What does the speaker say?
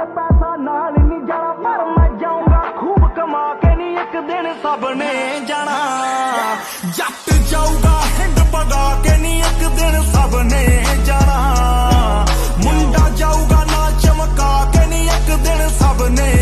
ਹੈ ਪੈਸਾ ਨਾਲ ਨਹੀਂ ਜਾਣਾ, ਪਰ ਮੈਂ ਜਾਊਂਗਾ ਖੂਬ ਕਮਾ ਕੇ ਨਹੀਂ ਇੱਕ ਦਿਨ ਸਭ ਨੇ ਜਾਣਾ। ਜੱਟ ਜਾਊਗਾ ਹਿੰਦ ਪਗਾ ਕੇ ਨਹੀਂ ਇੱਕ ਦਿਨ ਸਭ ਨੇ ਜਾਣਾ। ਮੁੰਡਾ ਜਾਊਗਾ ਨਾ ਚਮਕਾ ਕੇ ਨਹੀਂ ਇੱਕ ਦਿਨ ਸਭ ਨੇ